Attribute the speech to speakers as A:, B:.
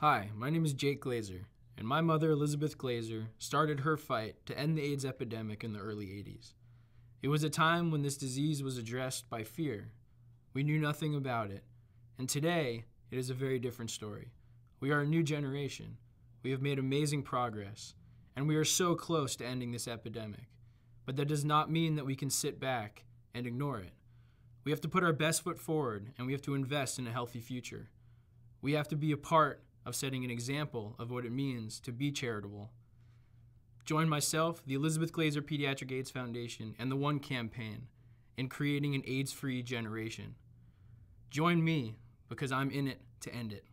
A: Hi, my name is Jake Glaser, and my mother, Elizabeth Glaser, started her fight to end the AIDS epidemic in the early 80s. It was a time when this disease was addressed by fear. We knew nothing about it, and today it is a very different story. We are a new generation. We have made amazing progress, and we are so close to ending this epidemic. But that does not mean that we can sit back and ignore it. We have to put our best foot forward, and we have to invest in a healthy future. We have to be a part of setting an example of what it means to be charitable. Join myself, the Elizabeth Glaser Pediatric AIDS Foundation, and the One Campaign in creating an AIDS free generation. Join me because I'm in it to end it.